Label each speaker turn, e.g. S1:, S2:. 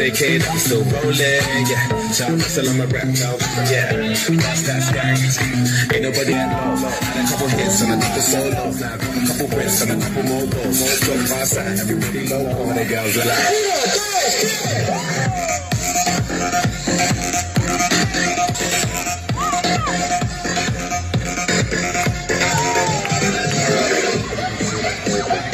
S1: sick kid, I'm still rolling, yeah. So I wrestle on my rap now, yeah. That's that stack. Ain't nobody at all. Had a couple hits and a couple solos, now. A couple bricks and a couple more goals. More stuff on side, everybody low on the girls are like. Thank